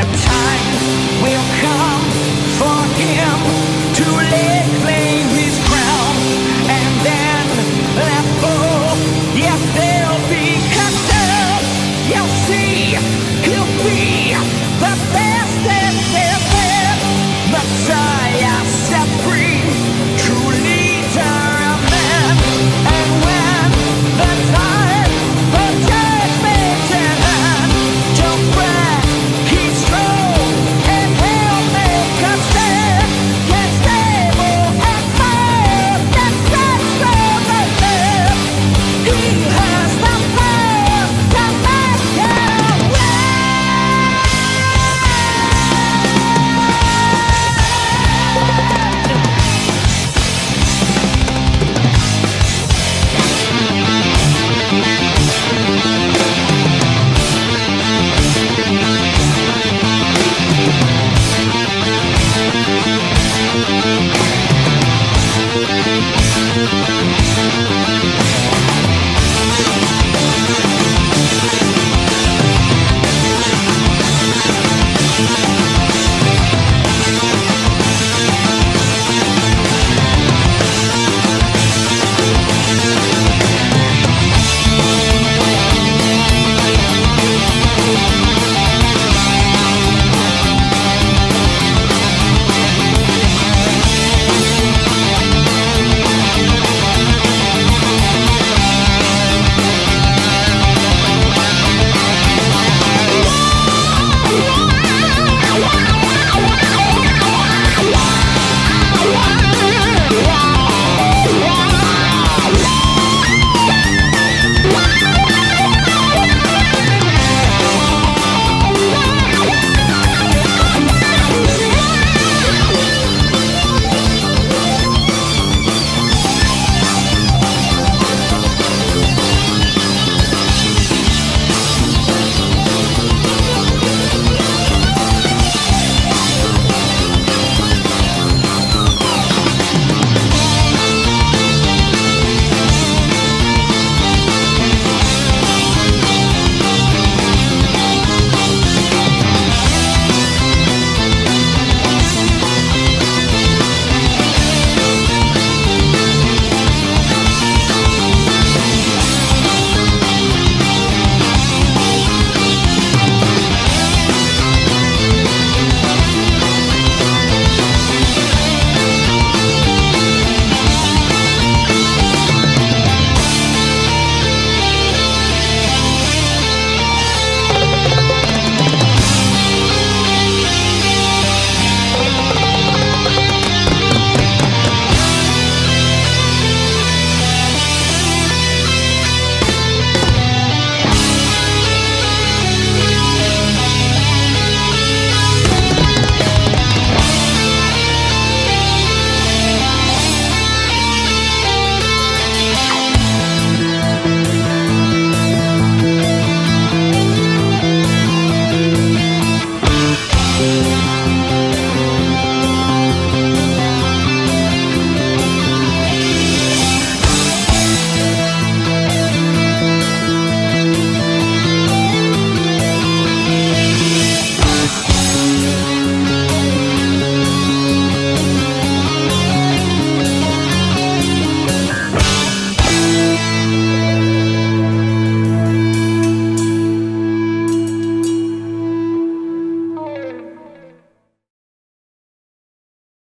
September.